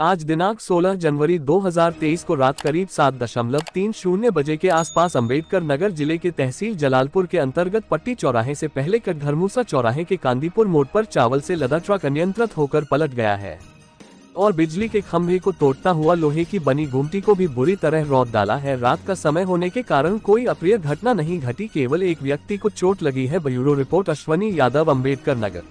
आज दिनांक 16 जनवरी 2023 को रात करीब सात दशमलव तीन शून्य बजे के आसपास अंबेडकर नगर ज़िले के तहसील जलालपुर के अंतर्गत पट्टी चौराहे से पहले कटघरमूसा चौराहे के कांदीपुर मोड़ पर चावल से लदा ट्रक अनियंत्रित होकर पलट गया है और बिजली के खंभे को तोड़ता हुआ लोहे की बनी गुमटी को भी बुरी तरह रौद डाला है। रात का समय होने के कारण कोई अप्रिय घटना नहीं घटी, केवल एक व्यक्ति को चोट लगी है, ब्यूरो रिपोर्ट, अश्वनी यादव अंबेडकर नगर।